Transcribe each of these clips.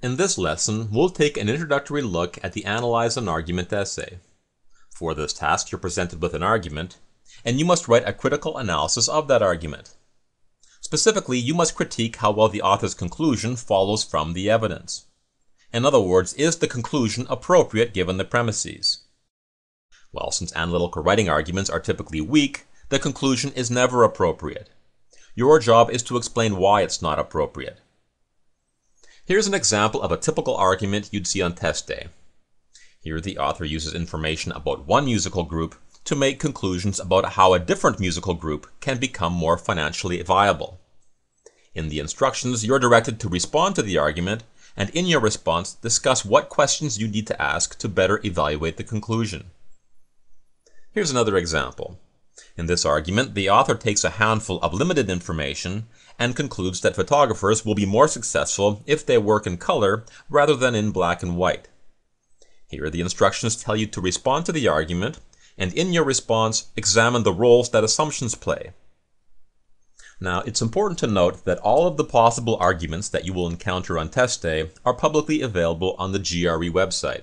In this lesson, we'll take an introductory look at the Analyze an Argument essay. For this task, you're presented with an argument, and you must write a critical analysis of that argument. Specifically, you must critique how well the author's conclusion follows from the evidence. In other words, is the conclusion appropriate given the premises? Well, since analytical writing arguments are typically weak, the conclusion is never appropriate. Your job is to explain why it's not appropriate. Here's an example of a typical argument you'd see on test day. Here the author uses information about one musical group to make conclusions about how a different musical group can become more financially viable. In the instructions, you're directed to respond to the argument and in your response, discuss what questions you need to ask to better evaluate the conclusion. Here's another example. In this argument, the author takes a handful of limited information and concludes that photographers will be more successful if they work in color rather than in black and white. Here, the instructions tell you to respond to the argument, and in your response, examine the roles that assumptions play. Now, it's important to note that all of the possible arguments that you will encounter on test day are publicly available on the GRE website.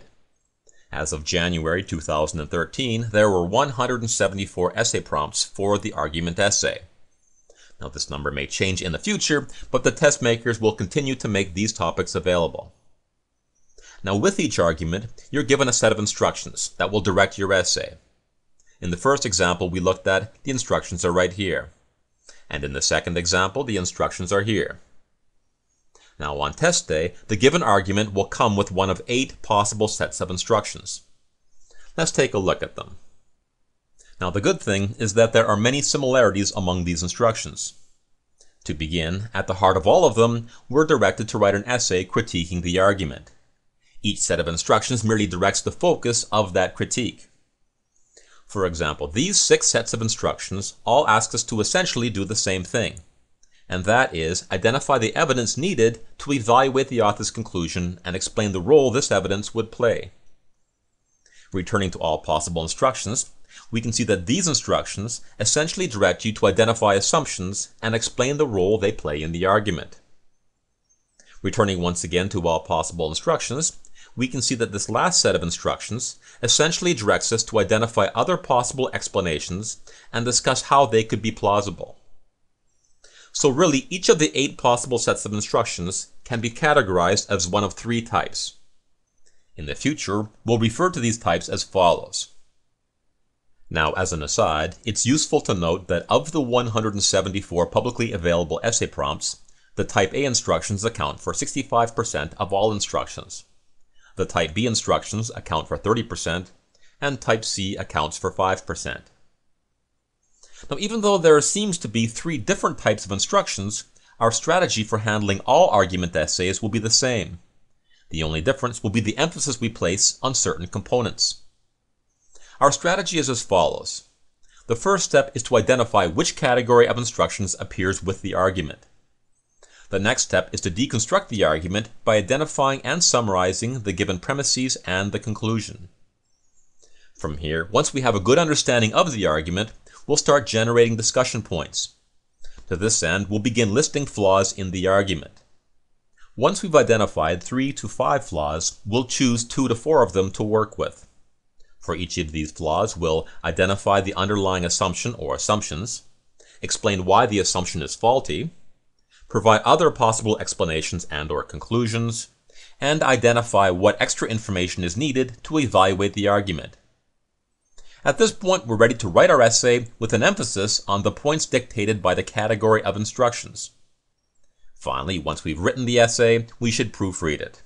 As of January 2013, there were 174 essay prompts for the argument essay. Now, this number may change in the future, but the test makers will continue to make these topics available. Now, with each argument, you're given a set of instructions that will direct your essay. In the first example we looked at, the instructions are right here. And in the second example, the instructions are here. Now, on test day, the given argument will come with one of eight possible sets of instructions. Let's take a look at them. Now the good thing is that there are many similarities among these instructions. To begin, at the heart of all of them, we're directed to write an essay critiquing the argument. Each set of instructions merely directs the focus of that critique. For example, these six sets of instructions all ask us to essentially do the same thing, and that is identify the evidence needed to evaluate the author's conclusion and explain the role this evidence would play. Returning to all possible instructions, we can see that these instructions essentially direct you to identify assumptions and explain the role they play in the argument. Returning once again to all possible instructions, we can see that this last set of instructions essentially directs us to identify other possible explanations and discuss how they could be plausible. So really, each of the eight possible sets of instructions can be categorized as one of three types. In the future, we'll refer to these types as follows. Now, as an aside, it's useful to note that of the 174 publicly available essay prompts, the Type A instructions account for 65% of all instructions. The Type B instructions account for 30%, and Type C accounts for 5%. Now, even though there seems to be three different types of instructions, our strategy for handling all argument essays will be the same. The only difference will be the emphasis we place on certain components. Our strategy is as follows. The first step is to identify which category of instructions appears with the argument. The next step is to deconstruct the argument by identifying and summarizing the given premises and the conclusion. From here, once we have a good understanding of the argument, we'll start generating discussion points. To this end, we'll begin listing flaws in the argument. Once we've identified three to five flaws, we'll choose two to four of them to work with. For each of these flaws, we'll identify the underlying assumption or assumptions, explain why the assumption is faulty, provide other possible explanations and or conclusions, and identify what extra information is needed to evaluate the argument. At this point, we're ready to write our essay with an emphasis on the points dictated by the category of instructions. Finally, once we've written the essay, we should proofread it.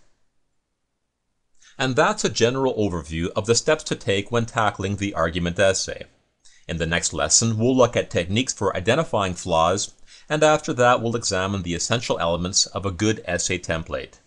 And that's a general overview of the steps to take when tackling the argument essay. In the next lesson, we'll look at techniques for identifying flaws, and after that we'll examine the essential elements of a good essay template.